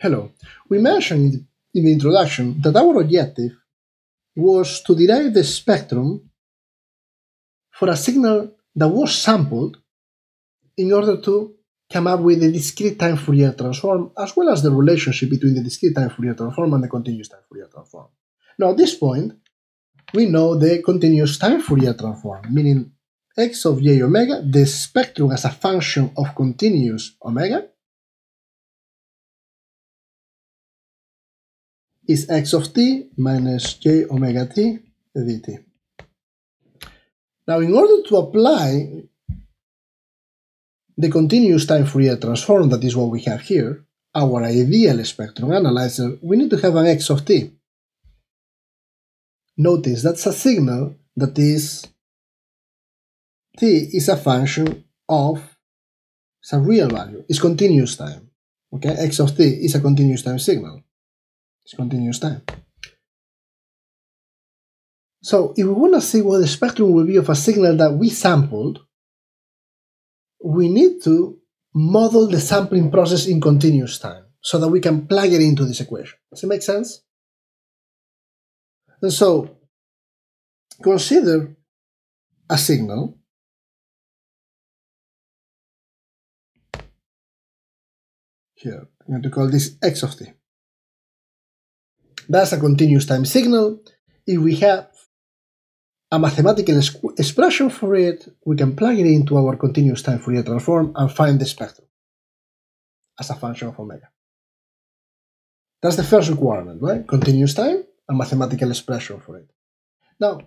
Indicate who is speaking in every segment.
Speaker 1: Hello. We mentioned in the introduction that our objective was to derive the spectrum for a signal that was sampled in order to come up with the discrete time Fourier transform as well as the relationship between the discrete time Fourier transform and the continuous time Fourier transform. Now at this point, we know the continuous time Fourier transform, meaning x of j omega, the spectrum as a function of continuous omega, is x of t minus j omega t dt. Now, in order to apply the continuous time Fourier transform, that is what we have here, our ideal spectrum analyzer, we need to have an x of t. Notice that's a signal that is t is a function of a real value, it's continuous time. Okay, x of t is a continuous time signal. It's continuous time. So if we want to see what the spectrum will be of a signal that we sampled, we need to model the sampling process in continuous time so that we can plug it into this equation. Does it make sense? And so consider a signal here. I'm going to call this x of t. That's a continuous time signal. If we have a mathematical expression for it, we can plug it into our continuous time Fourier transform and find the spectrum as a function of omega. That's the first requirement, right? Continuous time and mathematical expression for it. Now,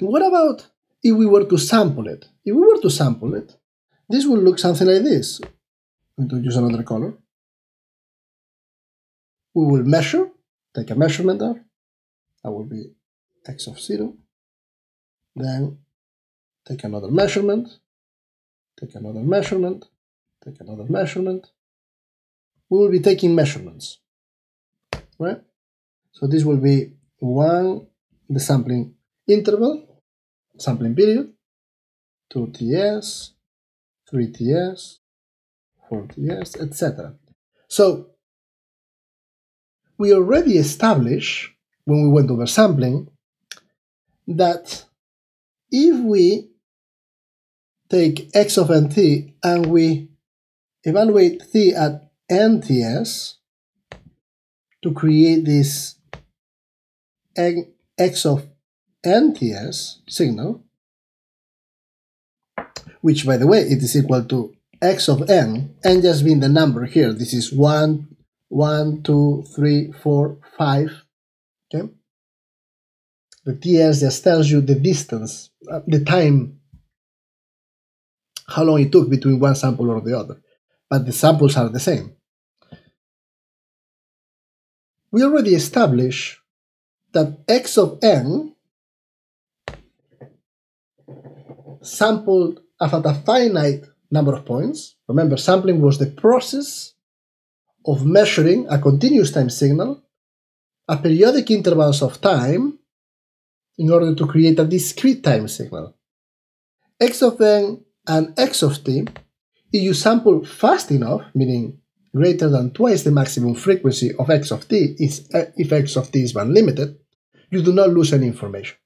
Speaker 1: what about if we were to sample it? If we were to sample it, this would look something like this. I'm going to use another color. We will measure, take a measurement there. That will be x of 0. Then take another measurement, take another measurement, take another measurement. We will be taking measurements, right? So this will be 1, the sampling interval, sampling period, 2 TS, 3 TS, 4 TS, etc. So we already established when we went over sampling that if we take x of nt and we evaluate t at nts to create this x of nts signal, which by the way it is equal to x of n, n just being the number here, this is 1, 1, 2, 3, 4, 5, okay? The TS just tells you the distance, uh, the time, how long it took between one sample or the other. But the samples are the same. We already established that x of n sampled at a finite number of points. Remember, sampling was the process of measuring a continuous time signal at periodic intervals of time in order to create a discrete time signal. x of n and x of t, if you sample fast enough, meaning greater than twice the maximum frequency of x of t is, uh, if x of t is band limited, you do not lose any information.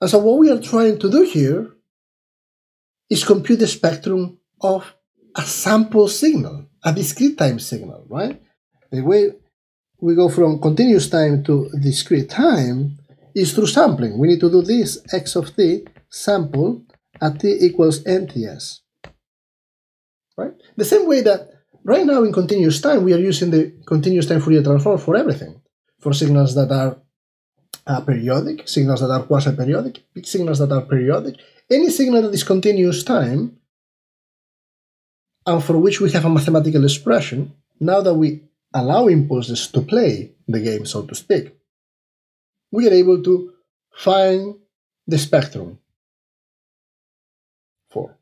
Speaker 1: And so what we are trying to do here is compute the spectrum of a sample signal, a discrete time signal, right? The way we go from continuous time to discrete time is through sampling. We need to do this x of t sample at t equals nts. Right? The same way that right now in continuous time we are using the continuous time Fourier transform for everything. For signals that are uh, periodic, signals that are quasi-periodic, signals that are periodic, any signal that is continuous time and for which we have a mathematical expression, now that we allow impulses to play the game, so to speak, we are able to find the spectrum for.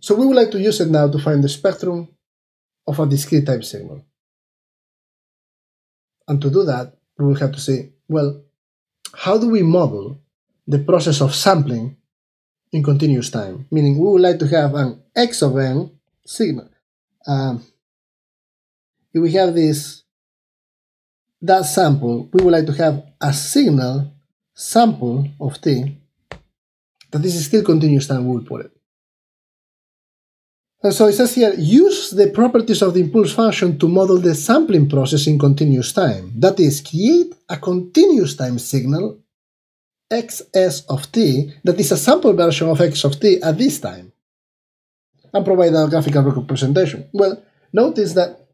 Speaker 1: So we would like to use it now to find the spectrum of a discrete time signal. And to do that, we will have to say, well, how do we model the process of sampling in continuous time? Meaning we would like to have an x of n signal. Um, if we have this that sample, we would like to have a signal sample of t that this is still continuous time, we'll put it. And so it says here, use the properties of the impulse function to model the sampling process in continuous time. That is, create a continuous time signal, xs of t, that is a sample version of x of t at this time, and provide a graphical representation. Well, notice that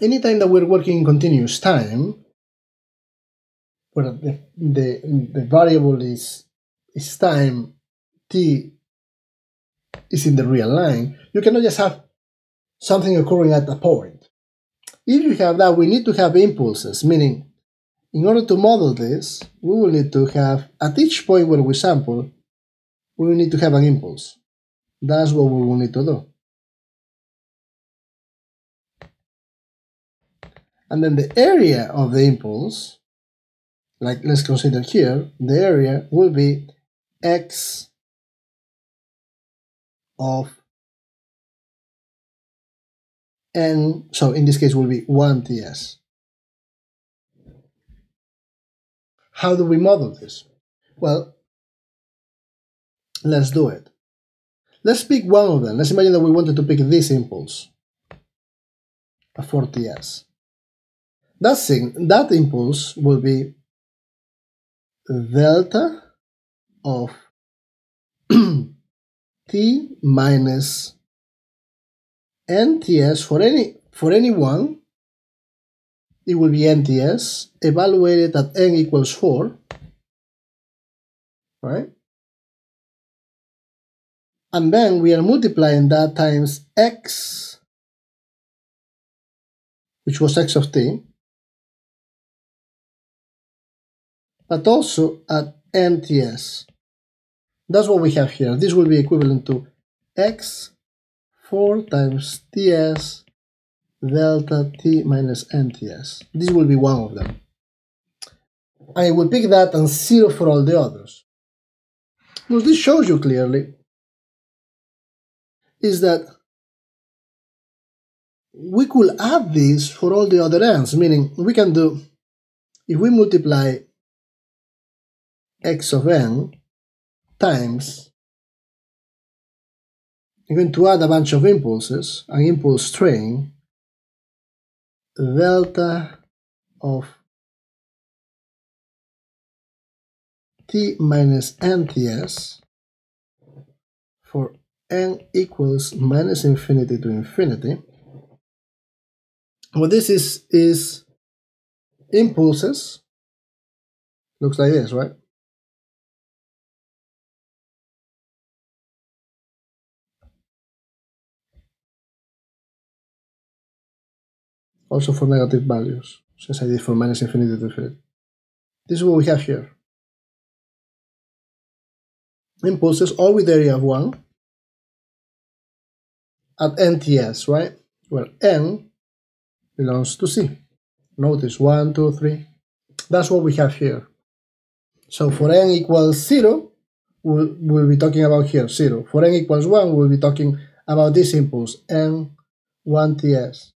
Speaker 1: anytime that we're working in continuous time, where the, the, the variable is, is time, t is in the real line, you cannot just have something occurring at a point. If you have that, we need to have impulses, meaning in order to model this, we will need to have, at each point where we sample, we will need to have an impulse. That's what we will need to do. And then the area of the impulse, like let's consider here, the area will be x of n, so in this case will be 1 ts. How do we model this? Well, let's do it. Let's pick one of them. Let's imagine that we wanted to pick this impulse, a 4ts. That, thing, that impulse will be delta of t minus nts for any for any one it will be nts evaluated at n equals 4 right and then we are multiplying that times x which was x of t but also at nts that's what we have here. This will be equivalent to x 4 times ts delta t minus nts. This will be one of them. I will pick that and 0 for all the others. What this shows you clearly is that we could add this for all the other ends, meaning we can do, if we multiply x of n times I'm going to add a bunch of impulses, an impulse train, delta of t minus nts for n equals minus infinity to infinity. What this is is impulses. Looks like this, right? Also for negative values, since I did for minus infinity to infinity. This is what we have here. Impulses all with area of 1 at nts, right? Well, n belongs to c. Notice 1, 2, 3. That's what we have here. So for n equals 0, we'll, we'll be talking about here 0. For n equals 1, we'll be talking about this impulse, n 1ts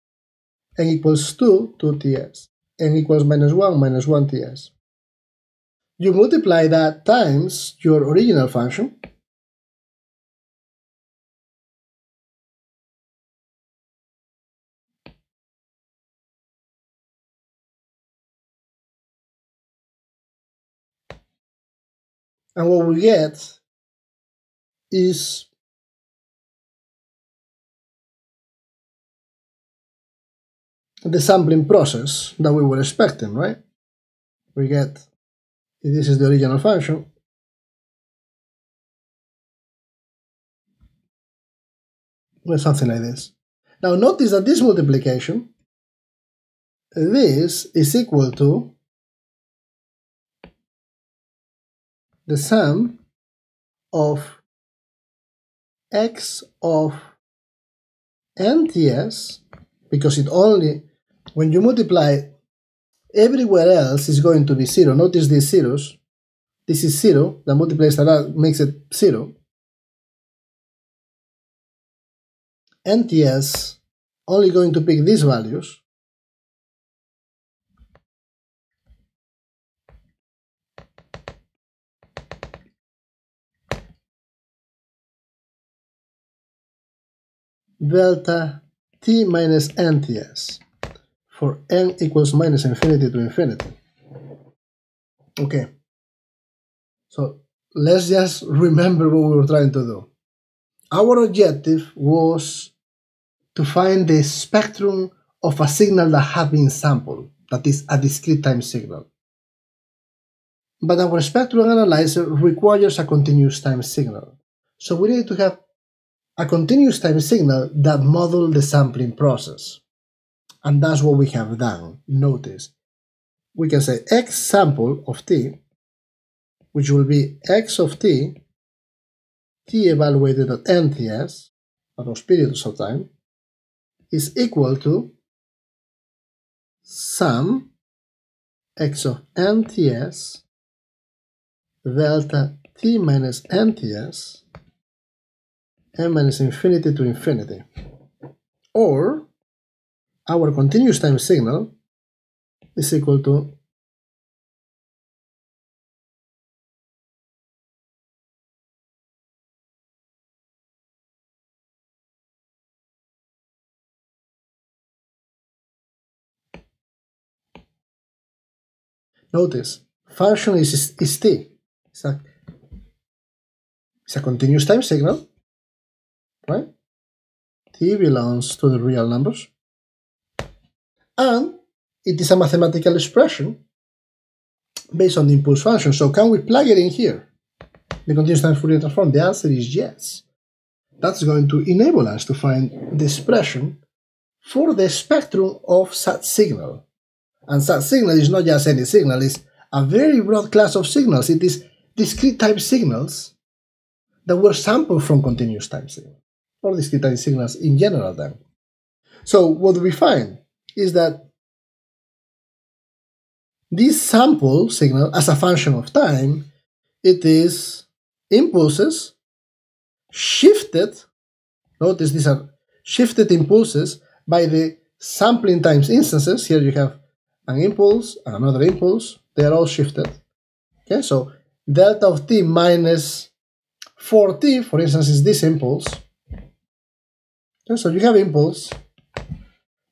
Speaker 1: n equals 2, 2ts. n equals minus 1, minus 1ts. You multiply that times your original function, and what we get is the sampling process that we were expecting, right? We get, this is the original function, well, something like this. Now notice that this multiplication, this is equal to the sum of x of nts because it only when you multiply, everywhere else is going to be 0. Notice these zeros. This is 0. The multiplies that makes it 0. NTS only going to pick these values, delta t minus nts for n equals minus infinity to infinity. Okay, so let's just remember what we were trying to do. Our objective was to find the spectrum of a signal that had been sampled, that is a discrete time signal. But our spectrum analyzer requires a continuous time signal. So we need to have a continuous time signal that model the sampling process. And that's what we have done. Notice, we can say x sample of t, which will be x of t, t evaluated at nts, at those periods of time, is equal to sum x of nts delta t minus nts n minus infinity to infinity. Or our continuous time signal is equal to Notice, function is, is t. It's a, it's a continuous time signal right? T belongs to the real numbers. And it is a mathematical expression based on the impulse function. So can we plug it in here? The continuous time Fourier transform? The answer is yes. That's going to enable us to find the expression for the spectrum of such signal. And such signal is not just any signal, it's a very broad class of signals. It is discrete time signals that were sampled from continuous time signal or discrete time signals in general then. So what we find is that this sample signal as a function of time, it is impulses shifted, notice these are shifted impulses by the sampling times instances. Here you have an impulse another impulse, they are all shifted. Okay, so delta of t minus 4t, for instance, is this impulse, so you have impulse.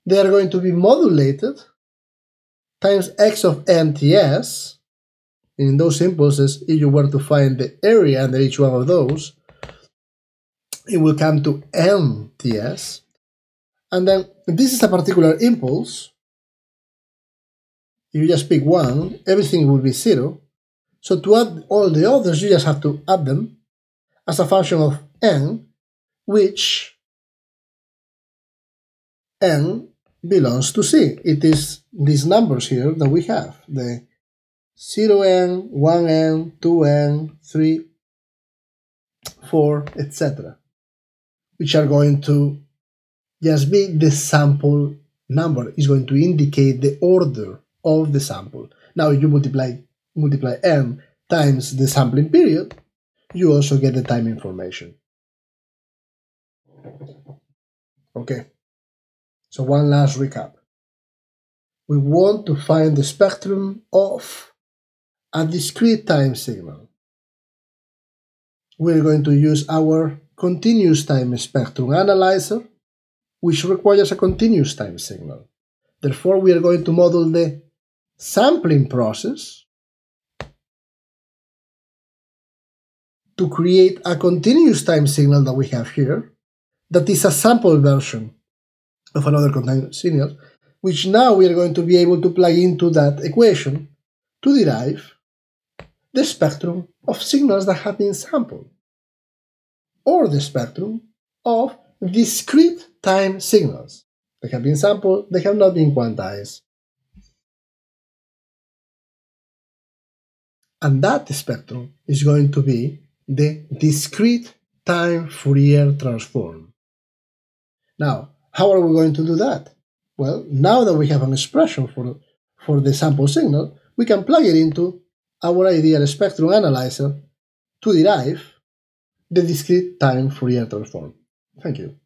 Speaker 1: They are going to be modulated times x of nts. In those impulses, if you were to find the area under each one of those, it will come to nts. And then this is a particular impulse. If you just pick one, everything will be zero. So to add all the others, you just have to add them as a function of n, which n belongs to C. It is these numbers here that we have, the 0n, 1n, 2n, 3, 4, etc., which are going to just be the sample number, is going to indicate the order of the sample. Now, if you multiply, multiply n times the sampling period, you also get the time information. Okay. So one last recap. We want to find the spectrum of a discrete time signal. We're going to use our continuous time spectrum analyzer, which requires a continuous time signal. Therefore, we are going to model the sampling process to create a continuous time signal that we have here, that is a sample version of another continuous signal, which now we are going to be able to plug into that equation to derive the spectrum of signals that have been sampled, or the spectrum of discrete time signals. They have been sampled, they have not been quantized. And that spectrum is going to be the discrete time Fourier transform. Now, how are we going to do that? Well, now that we have an expression for, for the sample signal, we can plug it into our ideal spectrum analyzer to derive the discrete time Fourier transform. Thank you.